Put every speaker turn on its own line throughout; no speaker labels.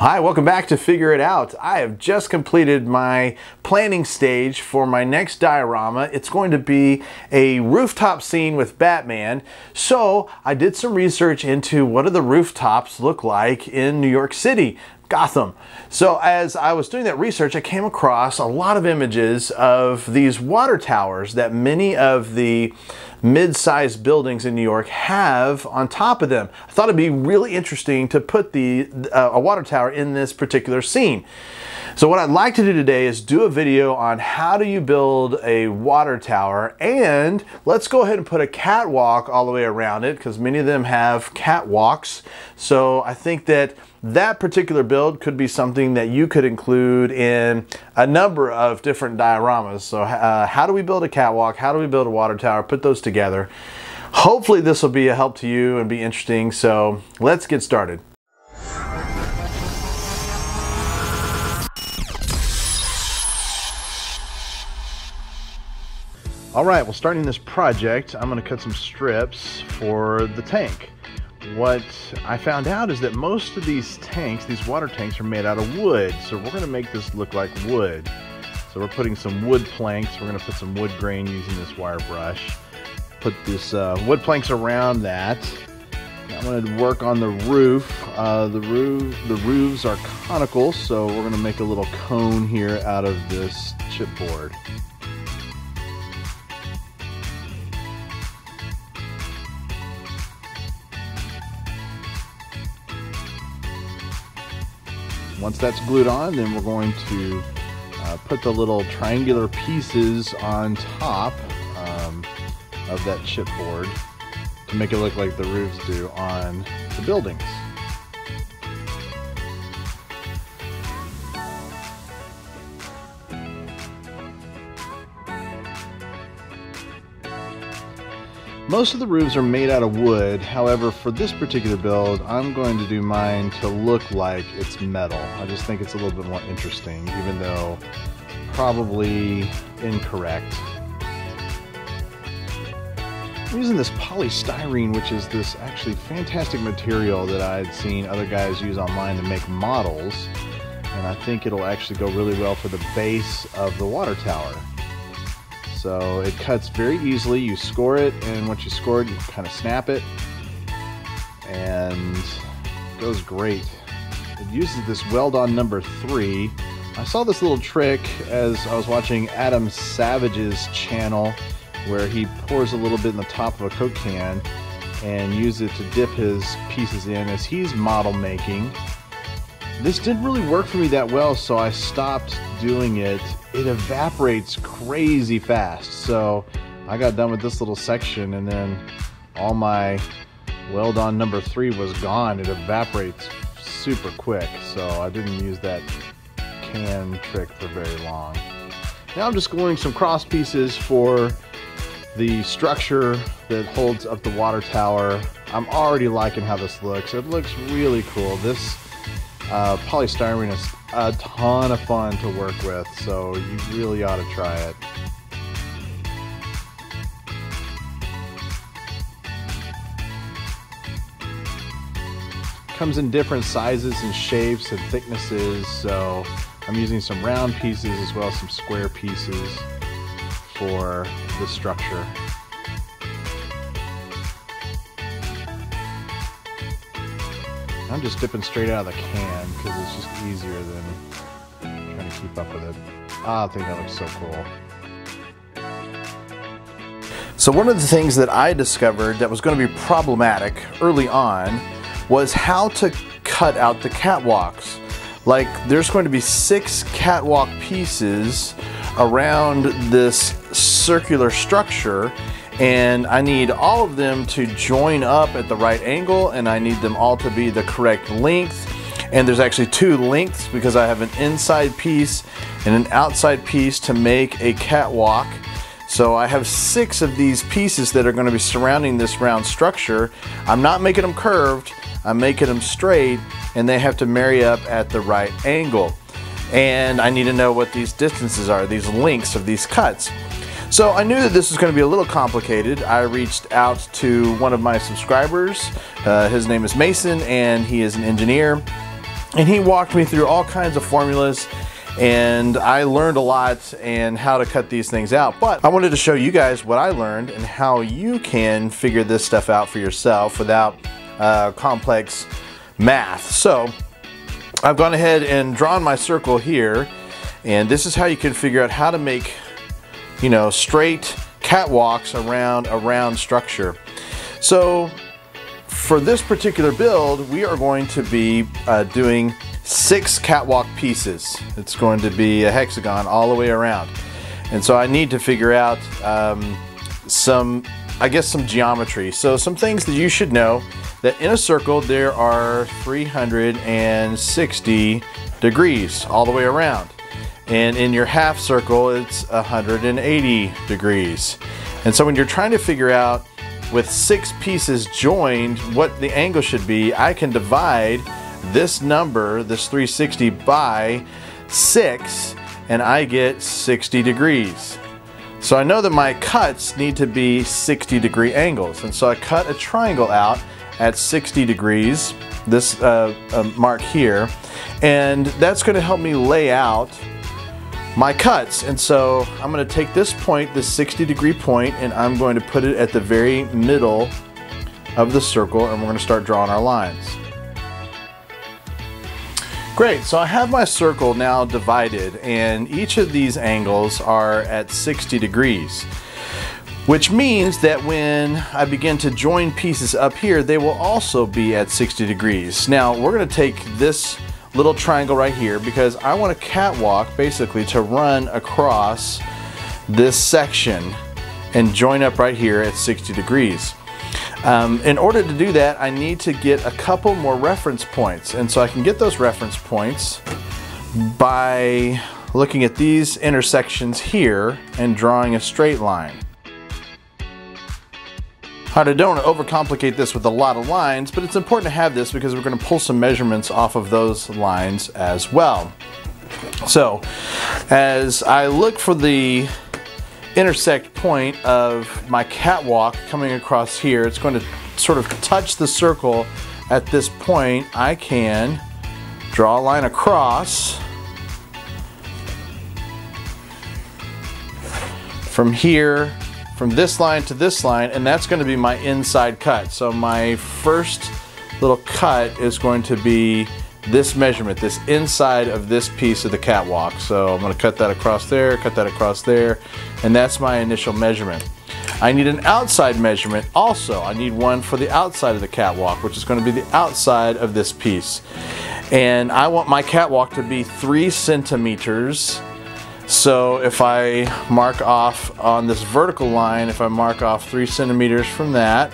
Hi, welcome back to Figure It Out. I have just completed my planning stage for my next diorama. It's going to be a rooftop scene with Batman. So I did some research into what do the rooftops look like in New York City. Gotham. So as I was doing that research, I came across a lot of images of these water towers that many of the mid-sized buildings in New York have on top of them. I thought it'd be really interesting to put the uh, a water tower in this particular scene. So what I'd like to do today is do a video on how do you build a water tower and let's go ahead and put a catwalk all the way around it because many of them have catwalks. So I think that that particular build could be something that you could include in a number of different dioramas. So uh, how do we build a catwalk? How do we build a water tower? Put those together. Hopefully this will be a help to you and be interesting. So let's get started. All right, well starting this project, I'm gonna cut some strips for the tank what I found out is that most of these tanks, these water tanks, are made out of wood. So we're going to make this look like wood. So we're putting some wood planks. We're going to put some wood grain using this wire brush. Put this uh, wood planks around that. I'm going to work on the roof. Uh, the roof, the roofs are conical, so we're going to make a little cone here out of this chipboard. Once that's glued on, then we're going to uh, put the little triangular pieces on top of that chipboard to make it look like the roofs do on the buildings. Most of the roofs are made out of wood, however for this particular build I'm going to do mine to look like it's metal. I just think it's a little bit more interesting even though probably incorrect. I'm using this polystyrene which is this actually fantastic material that I had seen other guys use online to make models and I think it'll actually go really well for the base of the water tower. So it cuts very easily. You score it, and once you score it, you kind of snap it, and it goes great. It uses this weld-on number three. I saw this little trick as I was watching Adam Savage's channel where he pours a little bit in the top of a Coke can and uses it to dip his pieces in as he's model making. This didn't really work for me that well, so I stopped doing it. It evaporates crazy fast. So I got done with this little section and then all my weld-on number three was gone. It evaporates super quick. So I didn't use that can trick for very long. Now I'm just gluing some cross pieces for the structure that holds up the water tower. I'm already liking how this looks. It looks really cool. This uh, polystyrene is a ton of fun to work with, so you really ought to try it. Comes in different sizes and shapes and thicknesses, so I'm using some round pieces as well as some square pieces for the structure. I'm just dipping straight out of the can because it's just easier than trying to keep up with it. Ah, I think that looks so cool. So one of the things that I discovered that was going to be problematic early on was how to cut out the catwalks. Like there's going to be six catwalk pieces around this circular structure and I need all of them to join up at the right angle and I need them all to be the correct length. And there's actually two lengths because I have an inside piece and an outside piece to make a catwalk. So I have six of these pieces that are going to be surrounding this round structure. I'm not making them curved I'm making them straight and they have to marry up at the right angle and I need to know what these distances are these lengths of these cuts so I knew that this was going to be a little complicated. I reached out to one of my subscribers. Uh, his name is Mason and he is an engineer. And he walked me through all kinds of formulas and I learned a lot and how to cut these things out. But I wanted to show you guys what I learned and how you can figure this stuff out for yourself without uh, complex math. So I've gone ahead and drawn my circle here and this is how you can figure out how to make you know straight catwalks around a round structure. So for this particular build, we are going to be uh, doing six catwalk pieces. It's going to be a hexagon all the way around. And so I need to figure out um, some, I guess some geometry. So some things that you should know that in a circle there are 360 degrees all the way around. And in your half circle it's 180 degrees. And so when you're trying to figure out with six pieces joined what the angle should be, I can divide this number, this 360 by 6 and I get 60 degrees. So I know that my cuts need to be 60 degree angles and so I cut a triangle out at 60 degrees, this uh, uh, mark here, and that's going to help me lay out my cuts. And so I'm going to take this point, this 60 degree point, and I'm going to put it at the very middle of the circle and we're going to start drawing our lines. Great, so I have my circle now divided and each of these angles are at 60 degrees. Which means that when I begin to join pieces up here, they will also be at 60 degrees. Now we're gonna take this little triangle right here because I want a catwalk basically to run across this section and join up right here at 60 degrees. Um, in order to do that, I need to get a couple more reference points. And so I can get those reference points by looking at these intersections here and drawing a straight line. I don't want to overcomplicate this with a lot of lines, but it's important to have this because we're going to pull some measurements off of those lines as well. So, as I look for the intersect point of my catwalk coming across here, it's going to sort of touch the circle at this point. I can draw a line across from here, from this line to this line, and that's going to be my inside cut. So my first little cut is going to be this measurement, this inside of this piece of the catwalk. So I'm going to cut that across there, cut that across there, and that's my initial measurement. I need an outside measurement also. I need one for the outside of the catwalk, which is going to be the outside of this piece. And I want my catwalk to be three centimeters. So if I mark off on this vertical line, if I mark off three centimeters from that,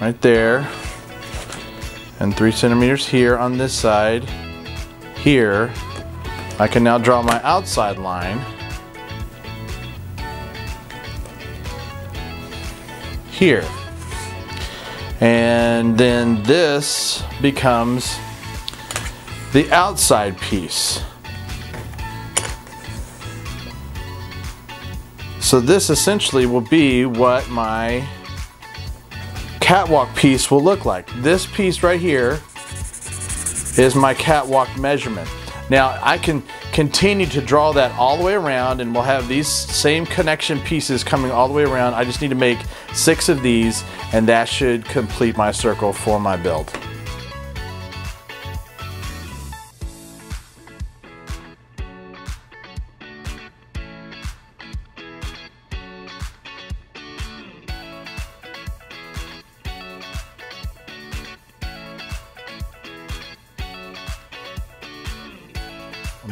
right there, and three centimeters here on this side. Here, I can now draw my outside line. Here. And then this becomes the outside piece. So this essentially will be what my catwalk piece will look like. This piece right here is my catwalk measurement. Now I can continue to draw that all the way around and we'll have these same connection pieces coming all the way around. I just need to make six of these and that should complete my circle for my build.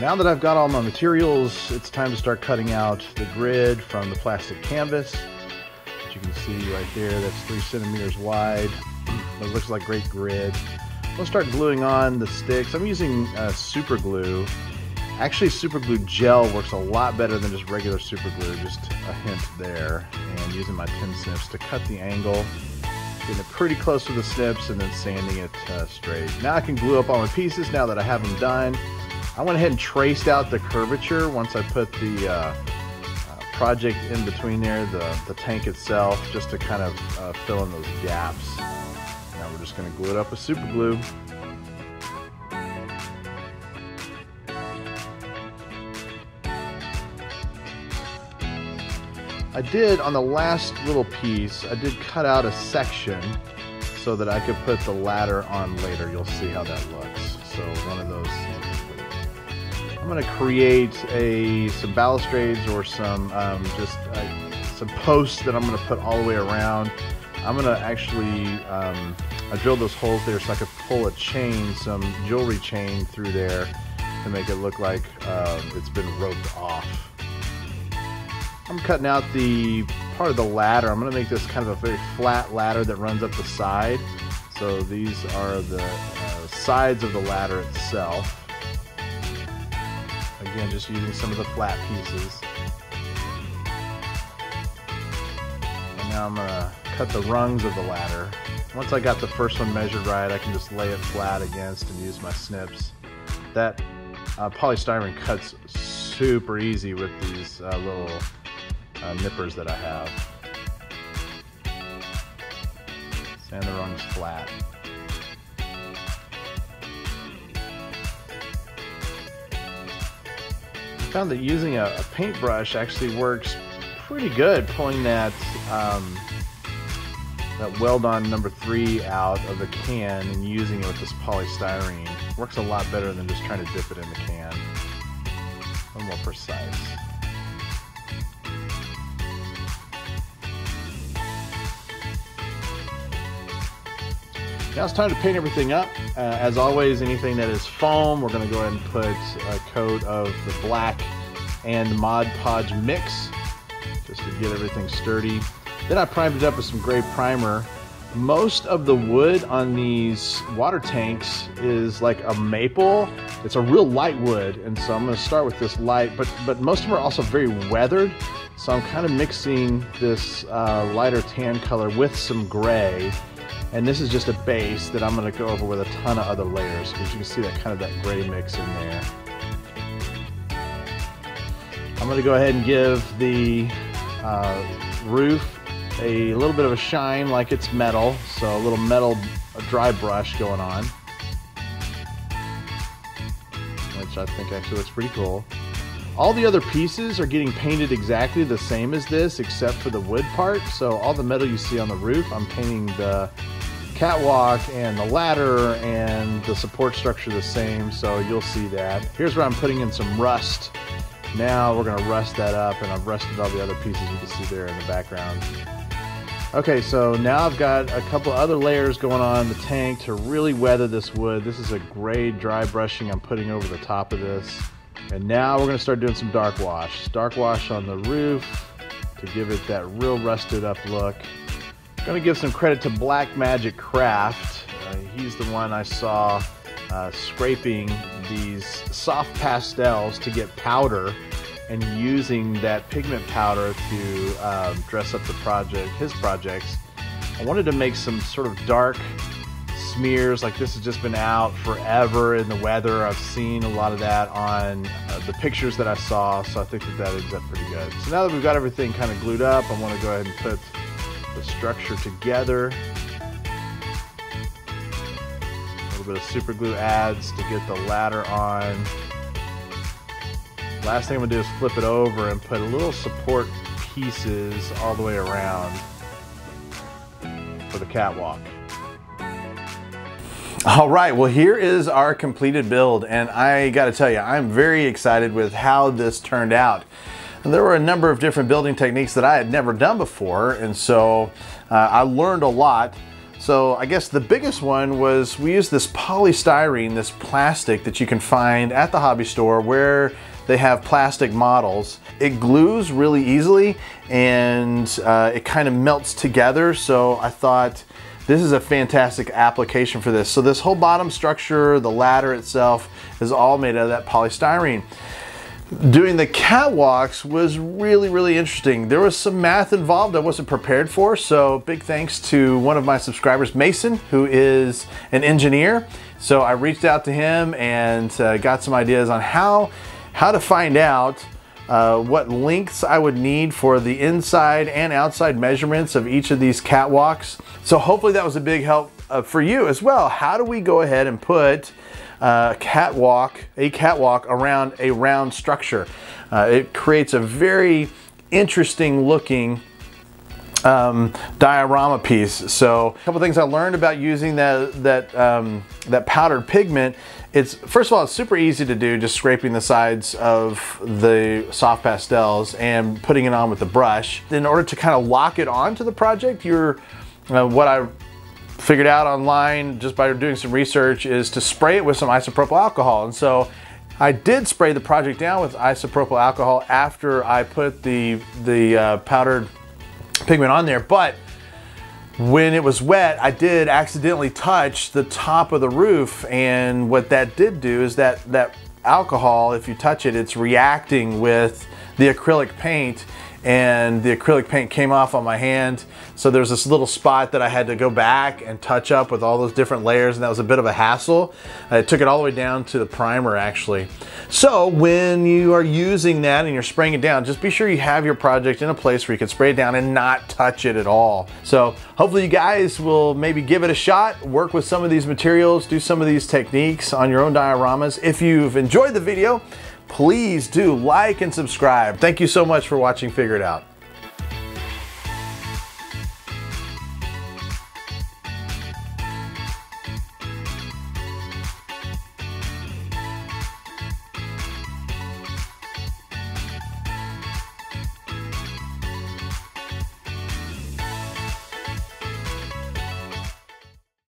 Now that I've got all my materials, it's time to start cutting out the grid from the plastic canvas. As you can see right there, that's three centimeters wide. It looks like great grid. We'll start gluing on the sticks. I'm using uh, super glue. Actually, super glue gel works a lot better than just regular super glue. Just a hint there. And using my tin snips to cut the angle. Getting it pretty close to the snips and then sanding it uh, straight. Now I can glue up all my pieces now that I have them done. I went ahead and traced out the curvature once I put the uh, uh, project in between there, the, the tank itself, just to kind of uh, fill in those gaps. Now we're just going to glue it up with super glue. I did, on the last little piece, I did cut out a section so that I could put the ladder on later. You'll see how that looks. So one of those I'm going to create a some balustrades or some um, just uh, some posts that I'm going to put all the way around. I'm going to actually um, I drilled those holes there so I could pull a chain, some jewelry chain through there to make it look like uh, it's been roped off. I'm cutting out the part of the ladder. I'm going to make this kind of a very flat ladder that runs up the side. So these are the uh, sides of the ladder itself. Again, just using some of the flat pieces. And now I'm to cut the rungs of the ladder. Once I got the first one measured right, I can just lay it flat against and use my snips. That uh, polystyrene cuts super easy with these uh, little uh, nippers that I have. Sand the rungs flat. Found that using a, a paintbrush actually works pretty good pulling that um, that weld-on number three out of the can and using it with this polystyrene works a lot better than just trying to dip it in the can. A little more precise. Now it's time to paint everything up. Uh, as always, anything that is foam, we're going to go ahead and put a coat of the black and Mod Podge mix just to get everything sturdy. Then I primed it up with some gray primer. Most of the wood on these water tanks is like a maple. It's a real light wood, and so I'm going to start with this light, but, but most of them are also very weathered. So I'm kind of mixing this uh, lighter tan color with some gray and this is just a base that I'm going to go over with a ton of other layers because you can see that kind of that gray mix in there. I'm going to go ahead and give the uh, roof a little bit of a shine like it's metal, so a little metal dry brush going on, which I think actually looks pretty cool. All the other pieces are getting painted exactly the same as this except for the wood part, so all the metal you see on the roof, I'm painting the catwalk and the ladder and the support structure the same, so you'll see that. Here's where I'm putting in some rust. Now we're gonna rust that up and I've rusted all the other pieces you can see there in the background. Okay, so now I've got a couple other layers going on the tank to really weather this wood. This is a gray dry brushing I'm putting over the top of this. And now we're gonna start doing some dark wash. Dark wash on the roof to give it that real rusted up look. Going to give some credit to Black Magic Craft. Uh, he's the one I saw uh, scraping these soft pastels to get powder and using that pigment powder to um, dress up the project, his projects. I wanted to make some sort of dark smears like this has just been out forever in the weather. I've seen a lot of that on uh, the pictures that I saw, so I think that that ends up pretty good. So now that we've got everything kind of glued up, I want to go ahead and put the structure together. A little bit of super glue adds to get the ladder on. Last thing I'm gonna do is flip it over and put a little support pieces all the way around for the catwalk. All right, well here is our completed build and I gotta tell you, I'm very excited with how this turned out. And there were a number of different building techniques that I had never done before, and so uh, I learned a lot. So I guess the biggest one was we used this polystyrene, this plastic that you can find at the hobby store where they have plastic models. It glues really easily and uh, it kind of melts together. So I thought this is a fantastic application for this. So this whole bottom structure, the ladder itself is all made out of that polystyrene doing the catwalks was really, really interesting. There was some math involved I wasn't prepared for, so big thanks to one of my subscribers, Mason, who is an engineer. So I reached out to him and uh, got some ideas on how, how to find out uh, what lengths I would need for the inside and outside measurements of each of these catwalks. So hopefully that was a big help uh, for you as well. How do we go ahead and put uh, catwalk, a catwalk around a round structure. Uh, it creates a very interesting looking um, diorama piece. So a couple things I learned about using that, that, um, that powdered pigment. It's first of all, it's super easy to do, just scraping the sides of the soft pastels and putting it on with the brush. In order to kind of lock it onto the project, you're, uh, what I figured out online just by doing some research is to spray it with some isopropyl alcohol. And so I did spray the project down with isopropyl alcohol after I put the, the uh, powdered pigment on there, but when it was wet, I did accidentally touch the top of the roof. And what that did do is that, that alcohol, if you touch it, it's reacting with the acrylic paint and the acrylic paint came off on my hand. So there's this little spot that I had to go back and touch up with all those different layers and that was a bit of a hassle. I took it all the way down to the primer actually. So when you are using that and you're spraying it down, just be sure you have your project in a place where you can spray it down and not touch it at all. So hopefully you guys will maybe give it a shot, work with some of these materials, do some of these techniques on your own dioramas. If you've enjoyed the video, please do like and subscribe. Thank you so much for watching Figure It Out.